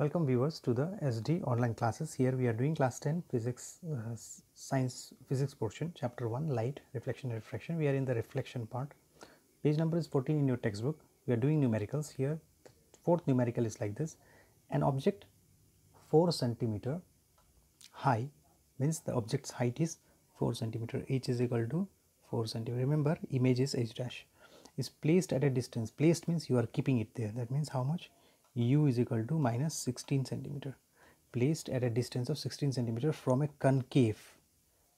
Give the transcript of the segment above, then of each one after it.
Welcome viewers to the SD online classes. Here we are doing class 10 physics uh, science physics portion chapter 1 light reflection and refraction. We are in the reflection part. Page number is 14 in your textbook. We are doing numericals here. The fourth numerical is like this. An object 4 centimeter high means the object's height is 4 centimeter. H is equal to 4 centimeter. Remember image is h dash is placed at a distance. Placed means you are keeping it there. That means how much? U is equal to minus 16 centimeter placed at a distance of 16 centimeter from a concave.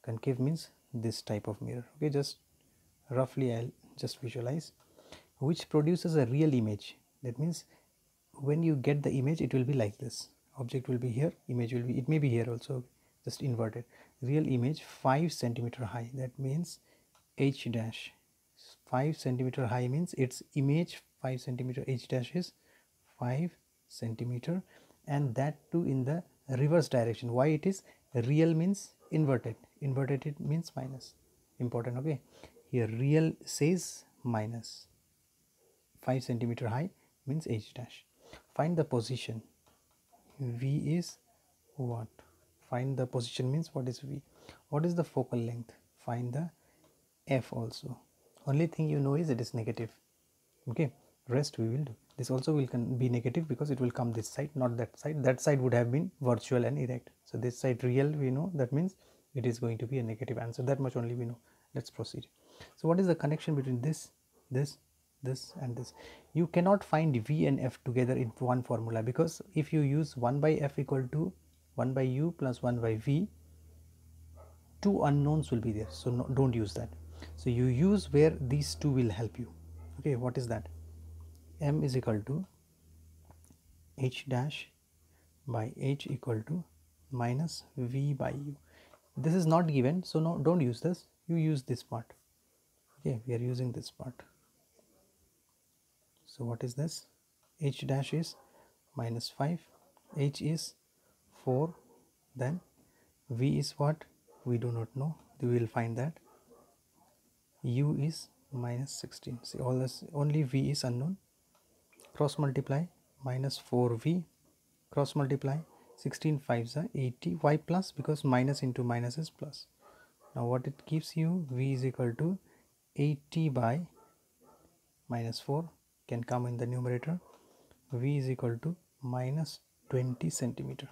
Concave means this type of mirror. Okay just roughly i'll just visualize which produces a real image. That means when you get the image it will be like this. Object will be here image will be it may be here also just inverted. Real image 5 centimeter high. That means h dash. 5 centimeter high means its image 5 centimeter h dash is 5 centimeter and that too in the reverse direction. Why it is? Real means inverted. Inverted it means minus. Important okay? Here real says minus. 5 centimeter high means h dash. Find the position. V is what? Find the position means what is v? What is the focal length? Find the f also. Only thing you know is it is negative. Okay rest we will do. This also will be negative because it will come this side not that side. That side would have been virtual and erect. So this side real we know that means it is going to be a negative answer. That much only we know. Let's proceed. So what is the connection between this this this and this? You cannot find v and f together in one formula because if you use 1 by f equal to 1 by u plus 1 by v two unknowns will be there. So no, don't use that. So you use where these two will help you. Okay what is that m is equal to h dash by h equal to minus v by u. This is not given so no don't use this. You use this part. Okay we are using this part. So what is this? H dash is minus 5 h is 4 then v is what? We do not know. We will find that. U is minus 16 see all this only v is unknown cross multiply minus 4v cross multiply 16 5s are 80 y plus because minus into minus is plus. Now what it gives you v is equal to 80 by minus 4 can come in the numerator. V is equal to minus 20 centimeter.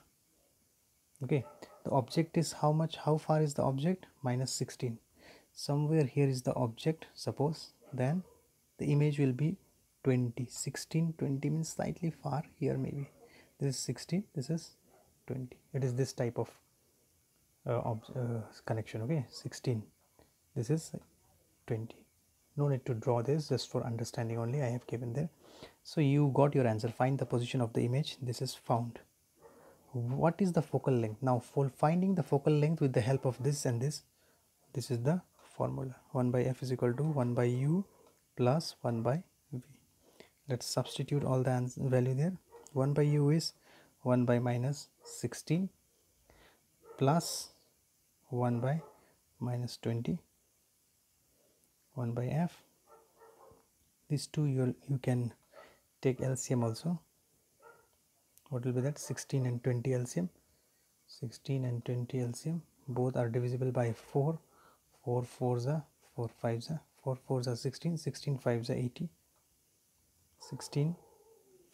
Okay the object is how much how far is the object? Minus 16 somewhere here is the object suppose then the image will be 20 16 20 means slightly far here maybe. This is 16 this is 20 it is this type of uh, uh, connection okay? 16 this is 20 no need to draw this just for understanding only i have given there. So you got your answer. Find the position of the image. This is found. What is the focal length? Now for finding the focal length with the help of this and this this is the formula. 1 by f is equal to 1 by u plus 1 by let's substitute all the value there. 1 by u is 1 by minus 16 plus 1 by minus 20 1 by f. These two you you can take LCM also. What will be that? 16 and 20 LCM 16 and 20 LCM both are divisible by 4 4 4s are 4 5s are 4 4s are 16 16 5s are 80 16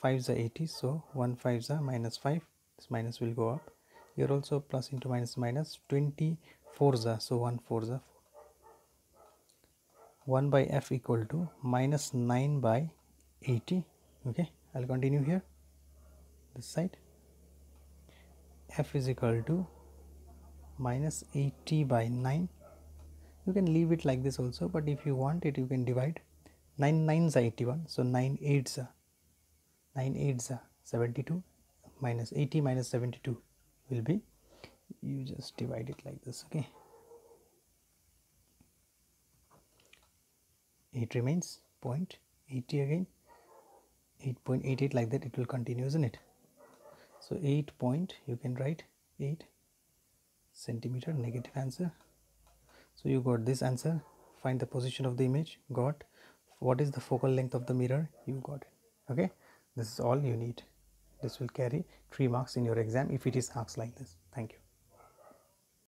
5s are 80 so 1 5s are minus 5 this minus will go up. Here also plus into minus minus 20 4s are so 1 4s are 1 by f equal to minus 9 by 80 okay i'll continue here. This side. F is equal to minus 80 by 9 you can leave it like this also but if you want it you can divide 9 9s are 81 so 9 8s are 9 8s are 72 minus 80 minus 72 will be you just divide it like this okay? It remains 0.80 again 8.88 like that it will continue isn't it? So 8 point you can write 8 centimeter negative answer. So you got this answer find the position of the image got what is the focal length of the mirror? You got it. Okay? This is all you need. This will carry 3 marks in your exam if it is asked like this. Thank you